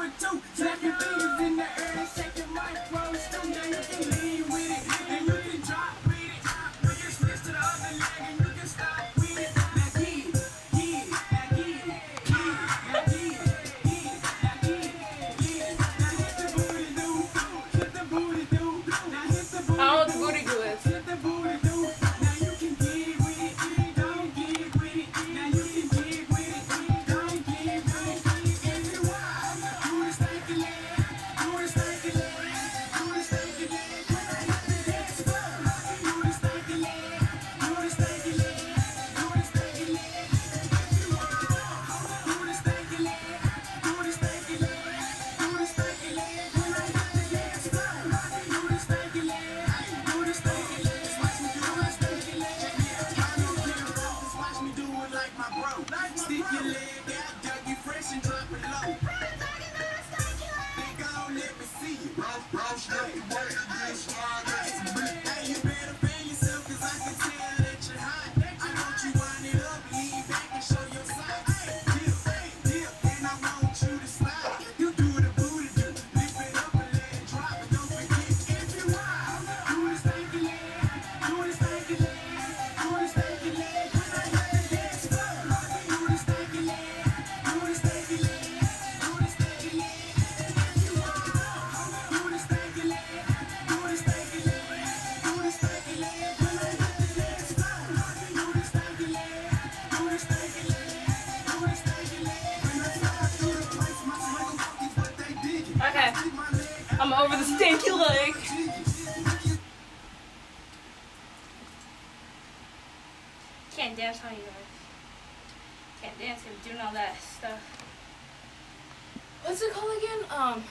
do it too. So everything Nice. I'm over the stanky leg. Can't dance on you. Can't dance and doing all that stuff. What's it called again? Um.